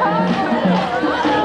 すごい!